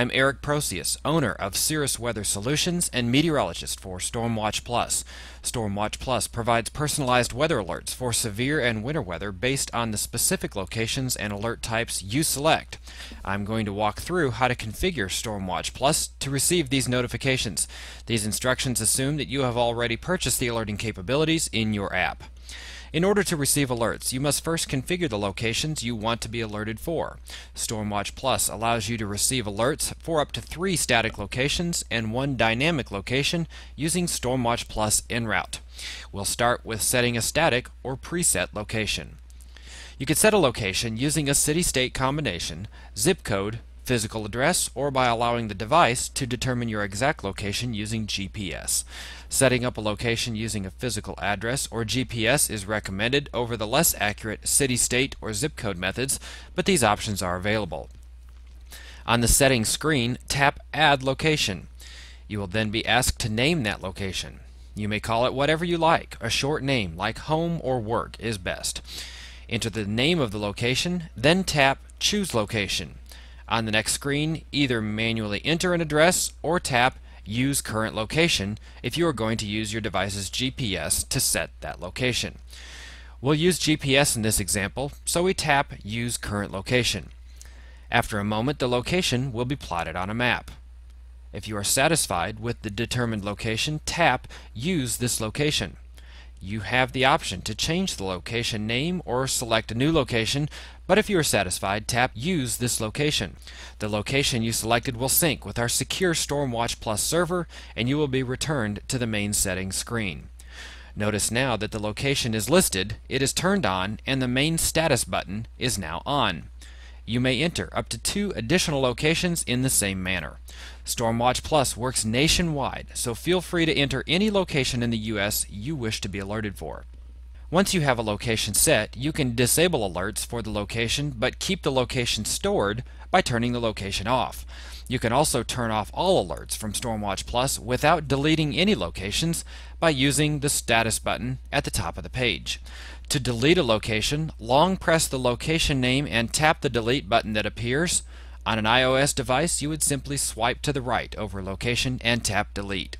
I'm Erik Proseus, owner of Cirrus Weather Solutions and meteorologist for Stormwatch Plus. Stormwatch Plus provides personalized weather alerts for severe and winter weather based on the specific locations and alert types you select. I'm going to walk through how to configure Stormwatch Plus to receive these notifications. These instructions assume that you have already purchased the alerting capabilities in your app. In order to receive alerts, you must first configure the locations you want to be alerted for. Stormwatch Plus allows you to receive alerts for up to three static locations and one dynamic location using Stormwatch Plus route. We'll start with setting a static or preset location. You can set a location using a city-state combination, zip code, physical address, or by allowing the device to determine your exact location using GPS. Setting up a location using a physical address or GPS is recommended over the less accurate city, state, or zip code methods, but these options are available. On the settings screen, tap Add Location. You will then be asked to name that location. You may call it whatever you like. A short name, like home or work, is best. Enter the name of the location, then tap Choose Location. On the next screen, either manually enter an address or tap Use Current Location if you are going to use your device's GPS to set that location. We'll use GPS in this example, so we tap Use Current Location. After a moment, the location will be plotted on a map. If you are satisfied with the determined location, tap Use this location you have the option to change the location name or select a new location, but if you are satisfied, tap Use this location. The location you selected will sync with our secure Stormwatch Plus server and you will be returned to the main settings screen. Notice now that the location is listed, it is turned on, and the main status button is now on. You may enter up to two additional locations in the same manner. Stormwatch Plus works nationwide, so feel free to enter any location in the U.S. you wish to be alerted for. Once you have a location set, you can disable alerts for the location, but keep the location stored by turning the location off. You can also turn off all alerts from Stormwatch Plus without deleting any locations by using the status button at the top of the page. To delete a location, long press the location name and tap the delete button that appears. On an iOS device, you would simply swipe to the right over location and tap delete.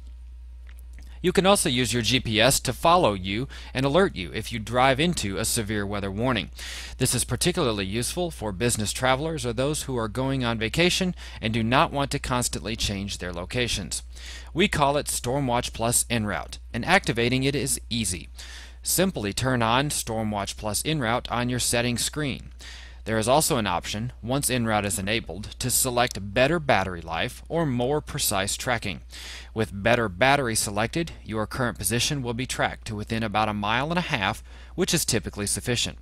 You can also use your GPS to follow you and alert you if you drive into a severe weather warning. This is particularly useful for business travelers or those who are going on vacation and do not want to constantly change their locations. We call it Stormwatch Plus route, and activating it is easy. Simply turn on Stormwatch Plus route on your settings screen. There is also an option, once EnRoute is enabled, to select better battery life or more precise tracking. With better battery selected, your current position will be tracked to within about a mile and a half, which is typically sufficient.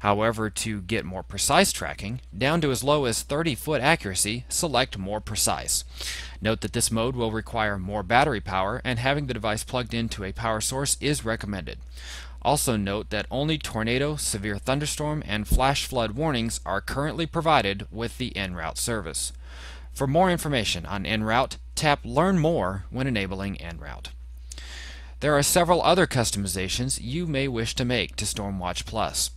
However, to get more precise tracking, down to as low as 30 foot accuracy, select more precise. Note that this mode will require more battery power and having the device plugged into a power source is recommended. Also note that only tornado, severe thunderstorm, and flash flood warnings are currently provided with the EnRoute service. For more information on EnRoute, tap Learn More when enabling EnRoute. There are several other customizations you may wish to make to Stormwatch Plus.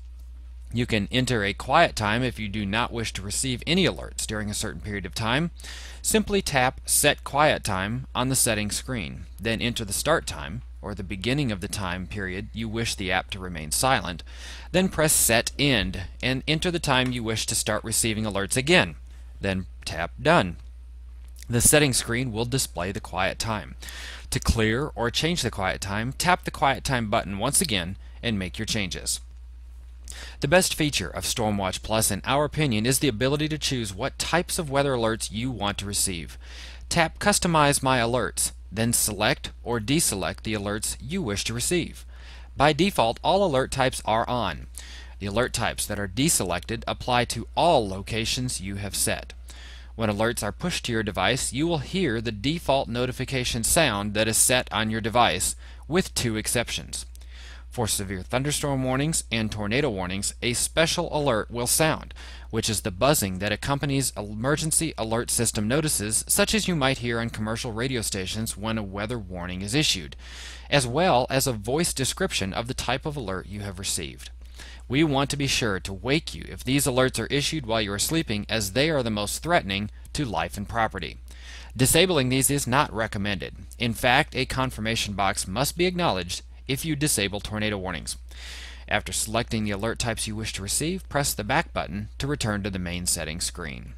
You can enter a quiet time if you do not wish to receive any alerts during a certain period of time. Simply tap Set Quiet Time on the settings screen, then enter the start time, or the beginning of the time period you wish the app to remain silent, then press Set End and enter the time you wish to start receiving alerts again. Then tap Done. The settings screen will display the quiet time. To clear or change the quiet time, tap the quiet time button once again and make your changes. The best feature of Stormwatch Plus, in our opinion, is the ability to choose what types of weather alerts you want to receive. Tap Customize My Alerts then select or deselect the alerts you wish to receive. By default, all alert types are on. The alert types that are deselected apply to all locations you have set. When alerts are pushed to your device, you will hear the default notification sound that is set on your device, with two exceptions. For severe thunderstorm warnings and tornado warnings, a special alert will sound, which is the buzzing that accompanies emergency alert system notices, such as you might hear on commercial radio stations when a weather warning is issued, as well as a voice description of the type of alert you have received. We want to be sure to wake you if these alerts are issued while you are sleeping, as they are the most threatening to life and property. Disabling these is not recommended. In fact, a confirmation box must be acknowledged if you disable tornado warnings. After selecting the alert types you wish to receive, press the back button to return to the main settings screen.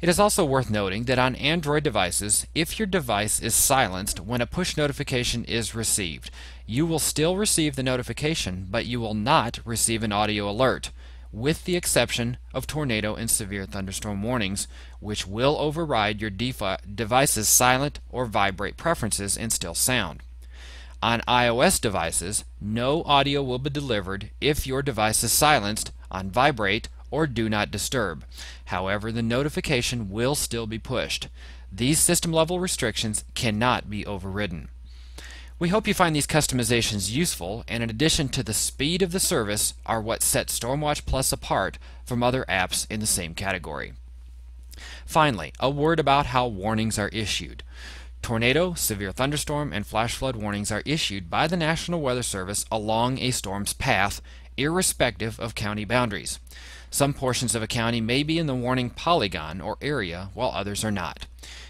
It is also worth noting that on Android devices, if your device is silenced when a push notification is received, you will still receive the notification, but you will not receive an audio alert, with the exception of tornado and severe thunderstorm warnings, which will override your device's silent or vibrate preferences and still sound. On iOS devices, no audio will be delivered if your device is silenced on vibrate or do not disturb. However, the notification will still be pushed. These system level restrictions cannot be overridden. We hope you find these customizations useful and in addition to the speed of the service are what set Stormwatch Plus apart from other apps in the same category. Finally, a word about how warnings are issued. Tornado, severe thunderstorm, and flash flood warnings are issued by the National Weather Service along a storm's path, irrespective of county boundaries. Some portions of a county may be in the warning polygon or area, while others are not.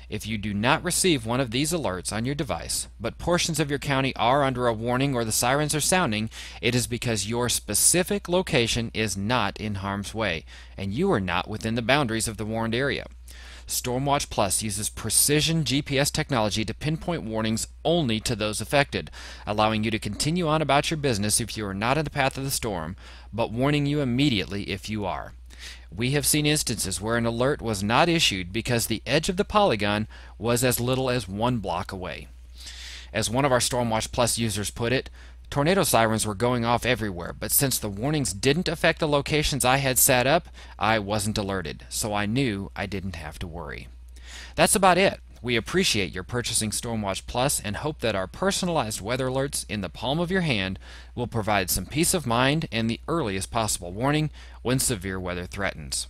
If you do not receive one of these alerts on your device, but portions of your county are under a warning or the sirens are sounding, it is because your specific location is not in harm's way, and you are not within the boundaries of the warned area. Stormwatch Plus uses precision GPS technology to pinpoint warnings only to those affected, allowing you to continue on about your business if you are not in the path of the storm, but warning you immediately if you are. We have seen instances where an alert was not issued because the edge of the polygon was as little as one block away. As one of our Stormwatch Plus users put it, tornado sirens were going off everywhere, but since the warnings didn't affect the locations I had set up, I wasn't alerted, so I knew I didn't have to worry. That's about it. We appreciate your purchasing Stormwatch Plus and hope that our personalized weather alerts in the palm of your hand will provide some peace of mind and the earliest possible warning when severe weather threatens.